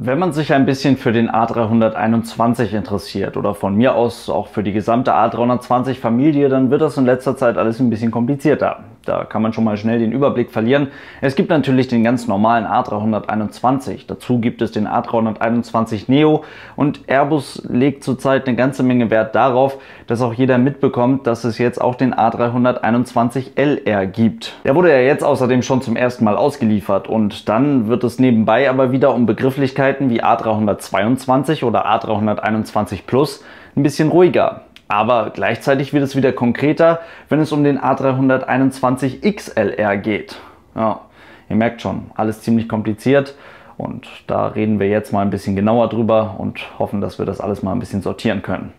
Wenn man sich ein bisschen für den A321 interessiert oder von mir aus auch für die gesamte A320 Familie, dann wird das in letzter Zeit alles ein bisschen komplizierter. Da kann man schon mal schnell den Überblick verlieren. Es gibt natürlich den ganz normalen A321. Dazu gibt es den A321 Neo und Airbus legt zurzeit eine ganze Menge Wert darauf, dass auch jeder mitbekommt, dass es jetzt auch den A321 LR gibt. Der wurde ja jetzt außerdem schon zum ersten Mal ausgeliefert und dann wird es nebenbei aber wieder um Begrifflichkeiten wie A322 oder A321 Plus ein bisschen ruhiger. Aber gleichzeitig wird es wieder konkreter, wenn es um den A321 XLR geht. Ja, ihr merkt schon, alles ziemlich kompliziert und da reden wir jetzt mal ein bisschen genauer drüber und hoffen, dass wir das alles mal ein bisschen sortieren können.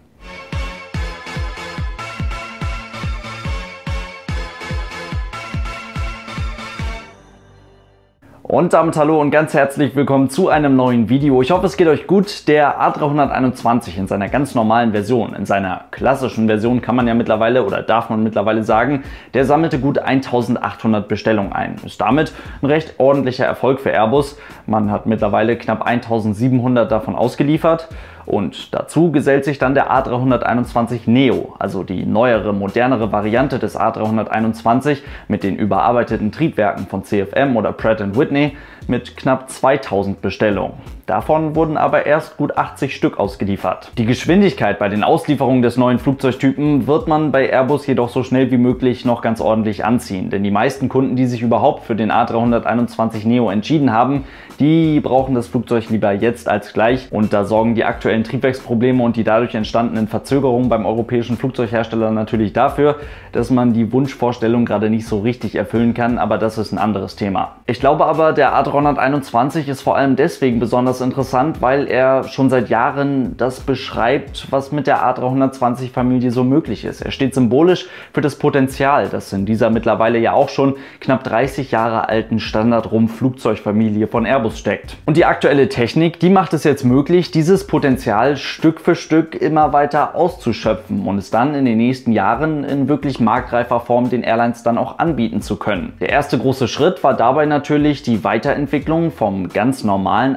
Und damit hallo und ganz herzlich willkommen zu einem neuen Video. Ich hoffe, es geht euch gut. Der A321 in seiner ganz normalen Version, in seiner klassischen Version kann man ja mittlerweile oder darf man mittlerweile sagen, der sammelte gut 1800 Bestellungen ein. Ist damit ein recht ordentlicher Erfolg für Airbus. Man hat mittlerweile knapp 1700 davon ausgeliefert. Und dazu gesellt sich dann der A321 Neo, also die neuere, modernere Variante des A321 mit den überarbeiteten Triebwerken von CFM oder Pratt Whitney mit knapp 2000 Bestellungen. Davon wurden aber erst gut 80 Stück ausgeliefert. Die Geschwindigkeit bei den Auslieferungen des neuen Flugzeugtypen wird man bei Airbus jedoch so schnell wie möglich noch ganz ordentlich anziehen, denn die meisten Kunden, die sich überhaupt für den A321 Neo entschieden haben, die brauchen das Flugzeug lieber jetzt als gleich und da sorgen die aktuellen Triebwerksprobleme und die dadurch entstandenen Verzögerungen beim europäischen Flugzeughersteller natürlich dafür, dass man die Wunschvorstellung gerade nicht so richtig erfüllen kann, aber das ist ein anderes Thema. Ich glaube aber, der A321 ist vor allem deswegen besonders interessant, weil er schon seit Jahren das beschreibt, was mit der A320 Familie so möglich ist. Er steht symbolisch für das Potenzial, das in dieser mittlerweile ja auch schon knapp 30 Jahre alten Standardrum-Flugzeugfamilie von Airbus steckt. Und die aktuelle Technik, die macht es jetzt möglich, dieses Potenzial Stück für Stück immer weiter auszuschöpfen und es dann in den nächsten Jahren in wirklich marktreifer Form den Airlines dann auch anbieten zu können. Der erste große Schritt war dabei natürlich die Weiterentwicklung vom ganz normalen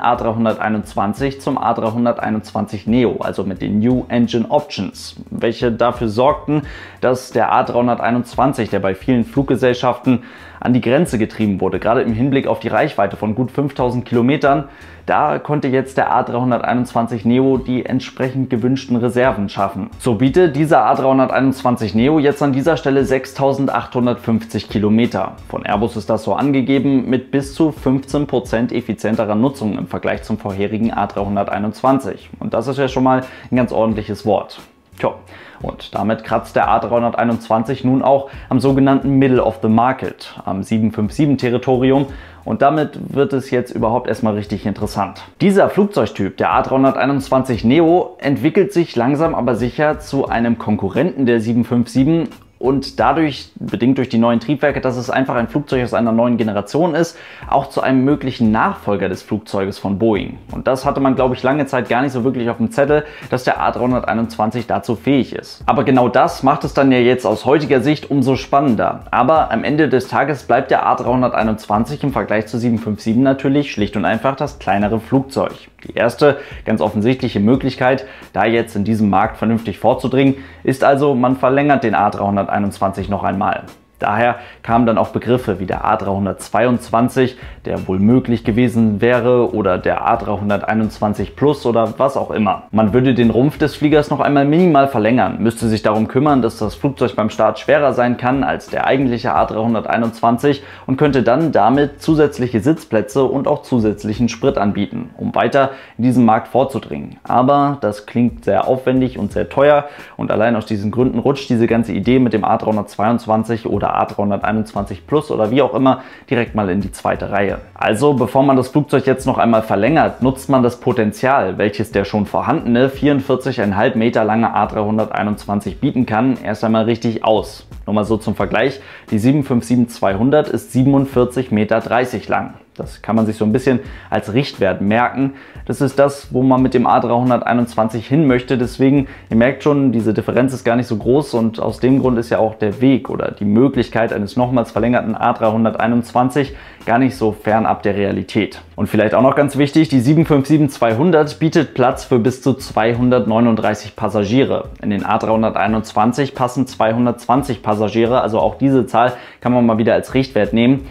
A321 zum A321 Neo, also mit den New Engine Options, welche dafür sorgten, dass der A321, der bei vielen Fluggesellschaften an die Grenze getrieben wurde, gerade im Hinblick auf die Reichweite von gut 5000 Kilometern. Da konnte jetzt der A321 Neo die entsprechend gewünschten Reserven schaffen. So bietet dieser A321 Neo jetzt an dieser Stelle 6850 Kilometer. Von Airbus ist das so angegeben mit bis zu 15% effizienterer Nutzung im Vergleich zum vorherigen A321. Und das ist ja schon mal ein ganz ordentliches Wort. Tja, und damit kratzt der A321 nun auch am sogenannten Middle of the Market, am 757-Territorium und damit wird es jetzt überhaupt erstmal richtig interessant. Dieser Flugzeugtyp, der A321 Neo, entwickelt sich langsam aber sicher zu einem Konkurrenten der 757 und dadurch, bedingt durch die neuen Triebwerke, dass es einfach ein Flugzeug aus einer neuen Generation ist, auch zu einem möglichen Nachfolger des Flugzeuges von Boeing. Und das hatte man, glaube ich, lange Zeit gar nicht so wirklich auf dem Zettel, dass der A321 dazu fähig ist. Aber genau das macht es dann ja jetzt aus heutiger Sicht umso spannender. Aber am Ende des Tages bleibt der A321 im Vergleich zu 757 natürlich schlicht und einfach das kleinere Flugzeug. Die erste ganz offensichtliche Möglichkeit, da jetzt in diesem Markt vernünftig vorzudringen, ist also, man verlängert den A321 noch einmal. Daher kamen dann auch Begriffe wie der A322, der wohl möglich gewesen wäre, oder der A321 Plus oder was auch immer. Man würde den Rumpf des Fliegers noch einmal minimal verlängern, müsste sich darum kümmern, dass das Flugzeug beim Start schwerer sein kann als der eigentliche A321 und könnte dann damit zusätzliche Sitzplätze und auch zusätzlichen Sprit anbieten, um weiter in diesem Markt vorzudringen. Aber das klingt sehr aufwendig und sehr teuer und allein aus diesen Gründen rutscht diese ganze Idee mit dem A322 oder A321 Plus oder wie auch immer direkt mal in die zweite Reihe. Also bevor man das Flugzeug jetzt noch einmal verlängert, nutzt man das Potenzial, welches der schon vorhandene 44,5 Meter lange A321 bieten kann, erst einmal richtig aus. Nur mal so zum Vergleich, die 757-200 ist 47,30 Meter lang. Das kann man sich so ein bisschen als Richtwert merken. Das ist das, wo man mit dem A321 hin möchte. Deswegen, ihr merkt schon, diese Differenz ist gar nicht so groß und aus dem Grund ist ja auch der Weg oder die Möglichkeit eines nochmals verlängerten A321 gar nicht so fernab der Realität. Und vielleicht auch noch ganz wichtig, die 757-200 bietet Platz für bis zu 239 Passagiere. In den A321 passen 220 Passagiere, also auch diese Zahl kann man mal wieder als Richtwert nehmen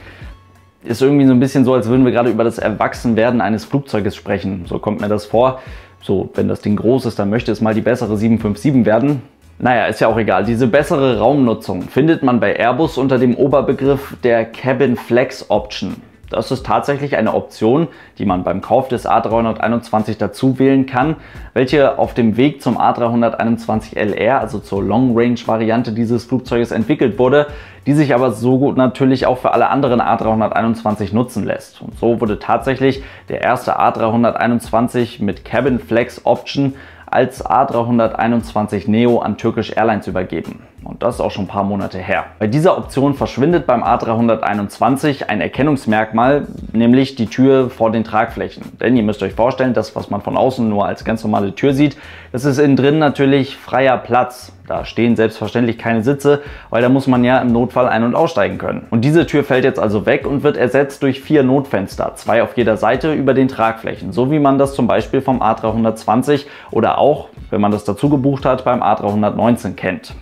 ist irgendwie so ein bisschen so, als würden wir gerade über das Erwachsenwerden eines Flugzeuges sprechen. So kommt mir das vor. So, wenn das Ding groß ist, dann möchte es mal die bessere 757 werden. Naja, ist ja auch egal. Diese bessere Raumnutzung findet man bei Airbus unter dem Oberbegriff der Cabin Flex Option. Das ist tatsächlich eine Option, die man beim Kauf des A321 dazu wählen kann, welche auf dem Weg zum A321 LR, also zur Long Range Variante dieses Flugzeuges entwickelt wurde, die sich aber so gut natürlich auch für alle anderen A321 nutzen lässt. Und so wurde tatsächlich der erste A321 mit Cabin Flex Option als A321 Neo an Turkish Airlines übergeben. Und das ist auch schon ein paar Monate her. Bei dieser Option verschwindet beim A321 ein Erkennungsmerkmal, nämlich die Tür vor den Tragflächen. Denn ihr müsst euch vorstellen, das, was man von außen nur als ganz normale Tür sieht, das ist innen drin natürlich freier Platz. Da stehen selbstverständlich keine Sitze, weil da muss man ja im Notfall ein- und aussteigen können. Und diese Tür fällt jetzt also weg und wird ersetzt durch vier Notfenster, zwei auf jeder Seite über den Tragflächen, so wie man das zum Beispiel vom A320 oder auch, wenn man das dazu gebucht hat, beim A319 kennt.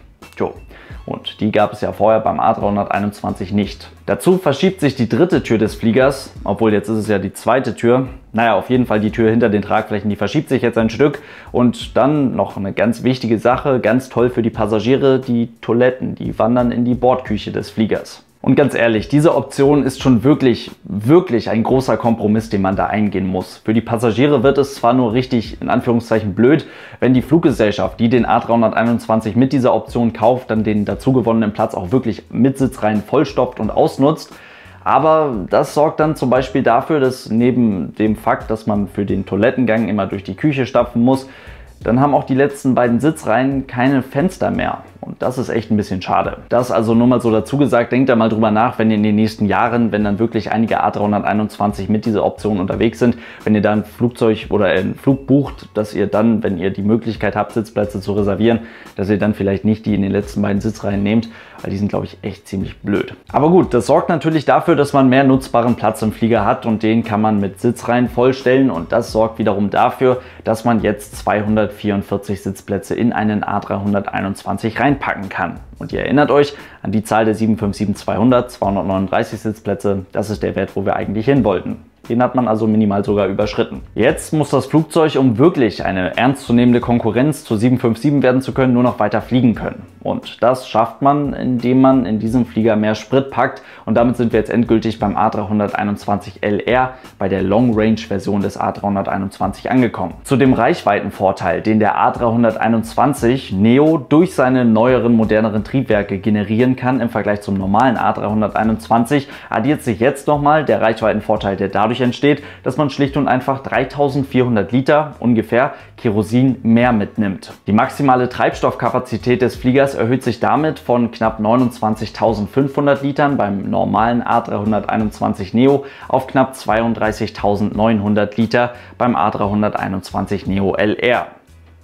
Und die gab es ja vorher beim A321 nicht. Dazu verschiebt sich die dritte Tür des Fliegers, obwohl jetzt ist es ja die zweite Tür. Naja, auf jeden Fall die Tür hinter den Tragflächen, die verschiebt sich jetzt ein Stück. Und dann noch eine ganz wichtige Sache, ganz toll für die Passagiere, die Toiletten, die wandern in die Bordküche des Fliegers. Und ganz ehrlich, diese Option ist schon wirklich, wirklich ein großer Kompromiss, den man da eingehen muss. Für die Passagiere wird es zwar nur richtig, in Anführungszeichen, blöd, wenn die Fluggesellschaft, die den A321 mit dieser Option kauft, dann den dazugewonnenen Platz auch wirklich mit Sitzreihen vollstopft und ausnutzt. Aber das sorgt dann zum Beispiel dafür, dass neben dem Fakt, dass man für den Toilettengang immer durch die Küche stapfen muss, dann haben auch die letzten beiden Sitzreihen keine Fenster mehr. Und das ist echt ein bisschen schade. Das also nur mal so dazu gesagt, denkt da mal drüber nach, wenn ihr in den nächsten Jahren, wenn dann wirklich einige A321 mit dieser Option unterwegs sind, wenn ihr da ein Flugzeug oder einen Flug bucht, dass ihr dann, wenn ihr die Möglichkeit habt, Sitzplätze zu reservieren, dass ihr dann vielleicht nicht die in den letzten beiden Sitzreihen nehmt, weil die sind, glaube ich, echt ziemlich blöd. Aber gut, das sorgt natürlich dafür, dass man mehr nutzbaren Platz im Flieger hat und den kann man mit Sitzreihen vollstellen und das sorgt wiederum dafür, dass man jetzt 244 Sitzplätze in einen A321 rein reinpacken kann. Und ihr erinnert euch an die Zahl der 757-200, 239 Sitzplätze, das ist der Wert, wo wir eigentlich hin wollten. Den hat man also minimal sogar überschritten. Jetzt muss das Flugzeug, um wirklich eine ernstzunehmende Konkurrenz zur 757 werden zu können, nur noch weiter fliegen können. Und das schafft man, indem man in diesem Flieger mehr Sprit packt. Und damit sind wir jetzt endgültig beim A321 LR, bei der Long Range Version des A321 angekommen. Zu dem Reichweitenvorteil, den der A321 Neo durch seine neueren, moderneren Triebwerke generieren kann im Vergleich zum normalen A321, addiert sich jetzt nochmal der Reichweitenvorteil, der dadurch entsteht, dass man schlicht und einfach 3400 Liter ungefähr Kerosin mehr mitnimmt. Die maximale Treibstoffkapazität des Fliegers erhöht sich damit von knapp 29.500 Litern beim normalen A321 Neo auf knapp 32.900 Liter beim A321 Neo LR.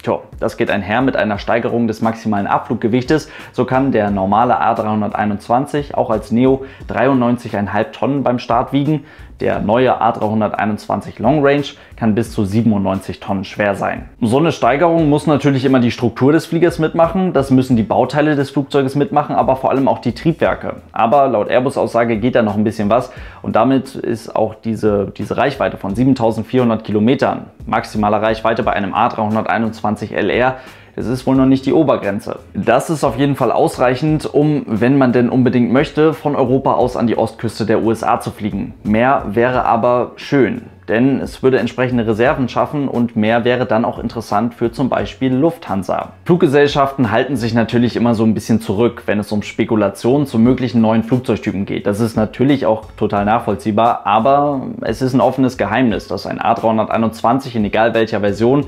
Tja, das geht einher mit einer Steigerung des maximalen Abfluggewichtes. So kann der normale A321 auch als Neo 93,5 Tonnen beim Start wiegen. Der neue A321 Long Range kann bis zu 97 Tonnen schwer sein. So eine Steigerung muss natürlich immer die Struktur des Fliegers mitmachen, das müssen die Bauteile des Flugzeuges mitmachen, aber vor allem auch die Triebwerke. Aber laut Airbus-Aussage geht da noch ein bisschen was und damit ist auch diese, diese Reichweite von 7400 Kilometern, maximaler Reichweite bei einem A321 LR, es ist wohl noch nicht die Obergrenze. Das ist auf jeden Fall ausreichend, um, wenn man denn unbedingt möchte, von Europa aus an die Ostküste der USA zu fliegen. Mehr wäre aber schön denn es würde entsprechende Reserven schaffen und mehr wäre dann auch interessant für zum Beispiel Lufthansa. Fluggesellschaften halten sich natürlich immer so ein bisschen zurück, wenn es um Spekulationen zu möglichen neuen Flugzeugtypen geht. Das ist natürlich auch total nachvollziehbar, aber es ist ein offenes Geheimnis, dass ein A321 in egal welcher Version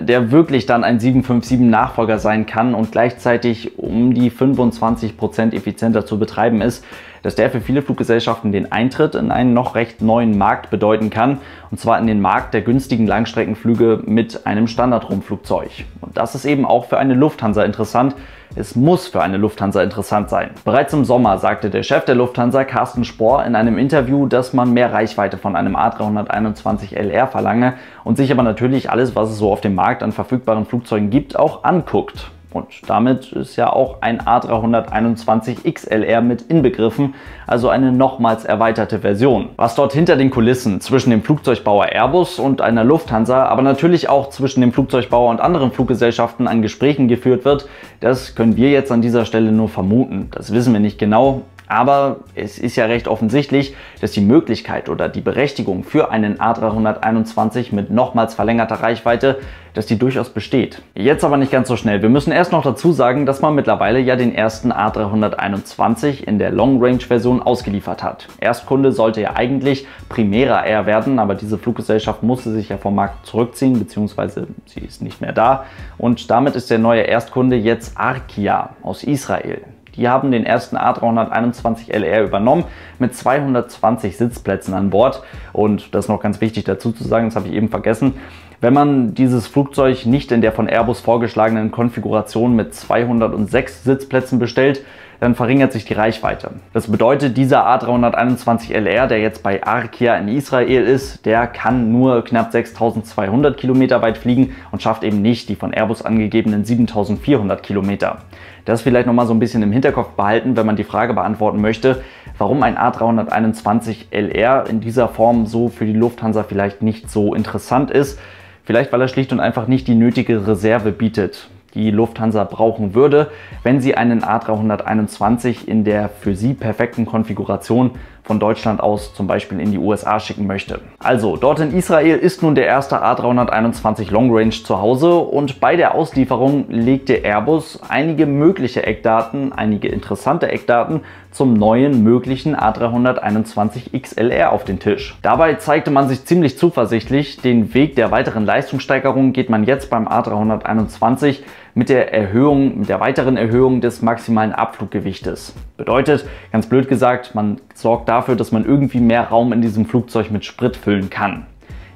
der wirklich dann ein 757 Nachfolger sein kann und gleichzeitig um die 25% effizienter zu betreiben ist, dass der für viele Fluggesellschaften den Eintritt in einen noch recht neuen Markt bedeuten kann, und zwar in den Markt der günstigen Langstreckenflüge mit einem Standardrumpflugzeug. Und das ist eben auch für eine Lufthansa interessant. Es muss für eine Lufthansa interessant sein. Bereits im Sommer sagte der Chef der Lufthansa, Carsten Spohr, in einem Interview, dass man mehr Reichweite von einem A321 LR verlange und sich aber natürlich alles, was es so auf dem Markt an verfügbaren Flugzeugen gibt, auch anguckt. Und damit ist ja auch ein A321 XLR mit inbegriffen, also eine nochmals erweiterte Version. Was dort hinter den Kulissen zwischen dem Flugzeugbauer Airbus und einer Lufthansa, aber natürlich auch zwischen dem Flugzeugbauer und anderen Fluggesellschaften an Gesprächen geführt wird, das können wir jetzt an dieser Stelle nur vermuten. Das wissen wir nicht genau, aber es ist ja recht offensichtlich, dass die Möglichkeit oder die Berechtigung für einen A321 mit nochmals verlängerter Reichweite, dass die durchaus besteht. Jetzt aber nicht ganz so schnell. Wir müssen erst noch dazu sagen, dass man mittlerweile ja den ersten A321 in der Long Range Version ausgeliefert hat. Erstkunde sollte ja eigentlich Primera Air werden, aber diese Fluggesellschaft musste sich ja vom Markt zurückziehen, beziehungsweise sie ist nicht mehr da. Und damit ist der neue Erstkunde jetzt Arkia aus Israel. Die haben den ersten A321 LR übernommen mit 220 Sitzplätzen an Bord. Und das ist noch ganz wichtig dazu zu sagen, das habe ich eben vergessen. Wenn man dieses Flugzeug nicht in der von Airbus vorgeschlagenen Konfiguration mit 206 Sitzplätzen bestellt, dann verringert sich die Reichweite. Das bedeutet, dieser A321 LR, der jetzt bei Arkia in Israel ist, der kann nur knapp 6200 Kilometer weit fliegen und schafft eben nicht die von Airbus angegebenen 7400 Kilometer. Das vielleicht nochmal so ein bisschen im Hinterkopf behalten, wenn man die Frage beantworten möchte, warum ein A321 LR in dieser Form so für die Lufthansa vielleicht nicht so interessant ist. Vielleicht weil er schlicht und einfach nicht die nötige Reserve bietet die Lufthansa brauchen würde, wenn sie einen A321 in der für sie perfekten Konfiguration von Deutschland aus zum Beispiel in die USA schicken möchte. Also, dort in Israel ist nun der erste A321 Long Range zu Hause und bei der Auslieferung legte Airbus einige mögliche Eckdaten, einige interessante Eckdaten zum neuen möglichen A321 XLR auf den Tisch. Dabei zeigte man sich ziemlich zuversichtlich, den Weg der weiteren Leistungssteigerung geht man jetzt beim A321 mit der Erhöhung, mit der weiteren Erhöhung des maximalen Abfluggewichtes. Bedeutet, ganz blöd gesagt, man sorgt dafür, dass man irgendwie mehr Raum in diesem Flugzeug mit Sprit füllen kann.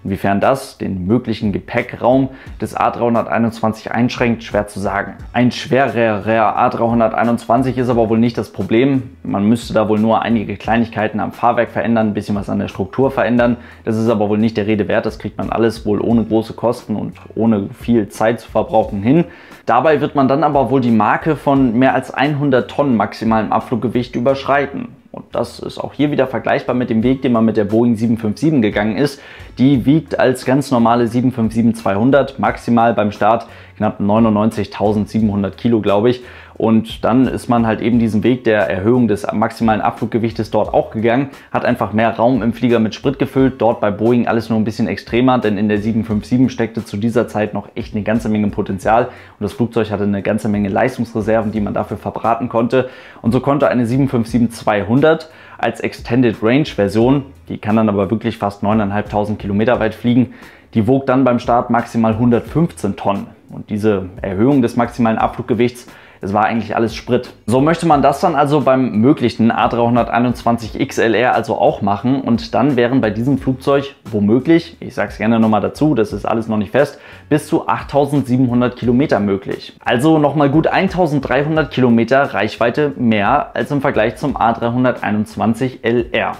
Inwiefern das den möglichen Gepäckraum des A321 einschränkt, schwer zu sagen. Ein schwererer A321 ist aber wohl nicht das Problem. Man müsste da wohl nur einige Kleinigkeiten am Fahrwerk verändern, ein bisschen was an der Struktur verändern. Das ist aber wohl nicht der Rede wert. Das kriegt man alles wohl ohne große Kosten und ohne viel Zeit zu verbrauchen hin. Dabei wird man dann aber wohl die Marke von mehr als 100 Tonnen maximalem Abfluggewicht überschreiten. Und das ist auch hier wieder vergleichbar mit dem Weg, den man mit der Boeing 757 gegangen ist. Die wiegt als ganz normale 757-200 maximal beim Start knapp 99.700 Kilo, glaube ich. Und dann ist man halt eben diesen Weg der Erhöhung des maximalen Abfluggewichtes dort auch gegangen, hat einfach mehr Raum im Flieger mit Sprit gefüllt. Dort bei Boeing alles nur ein bisschen extremer, denn in der 757 steckte zu dieser Zeit noch echt eine ganze Menge Potenzial und das Flugzeug hatte eine ganze Menge Leistungsreserven, die man dafür verbraten konnte. Und so konnte eine 757-200 als Extended Range Version, die kann dann aber wirklich fast 9.500 Kilometer weit fliegen, die wog dann beim Start maximal 115 Tonnen. Und diese Erhöhung des maximalen Abfluggewichts es war eigentlich alles Sprit. So möchte man das dann also beim möglichen A321 XLR also auch machen und dann wären bei diesem Flugzeug womöglich, ich sage es gerne nochmal dazu, das ist alles noch nicht fest, bis zu 8700 Kilometer möglich. Also nochmal gut 1300 Kilometer Reichweite mehr als im Vergleich zum A321 LR.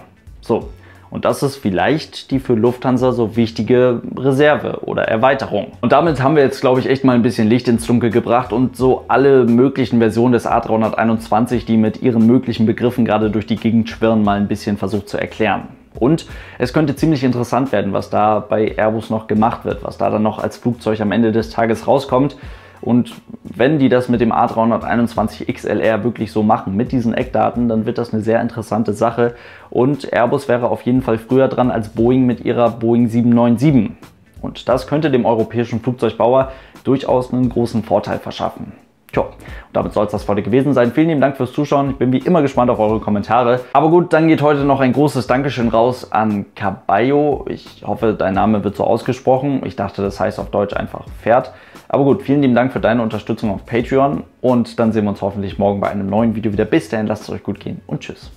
So, und das ist vielleicht die für Lufthansa so wichtige Reserve oder Erweiterung. Und damit haben wir jetzt, glaube ich, echt mal ein bisschen Licht ins Dunkel gebracht und so alle möglichen Versionen des A321, die mit ihren möglichen Begriffen gerade durch die Gegend schwirren, mal ein bisschen versucht zu erklären. Und es könnte ziemlich interessant werden, was da bei Airbus noch gemacht wird, was da dann noch als Flugzeug am Ende des Tages rauskommt. Und wenn die das mit dem A321 XLR wirklich so machen, mit diesen Eckdaten, dann wird das eine sehr interessante Sache. Und Airbus wäre auf jeden Fall früher dran als Boeing mit ihrer Boeing 797. Und das könnte dem europäischen Flugzeugbauer durchaus einen großen Vorteil verschaffen. Tja, und damit soll es das heute gewesen sein. Vielen lieben Dank fürs Zuschauen. Ich bin wie immer gespannt auf eure Kommentare. Aber gut, dann geht heute noch ein großes Dankeschön raus an Caballo. Ich hoffe, dein Name wird so ausgesprochen. Ich dachte, das heißt auf Deutsch einfach Pferd. Aber gut, vielen lieben Dank für deine Unterstützung auf Patreon und dann sehen wir uns hoffentlich morgen bei einem neuen Video wieder. Bis dahin, lasst es euch gut gehen und tschüss.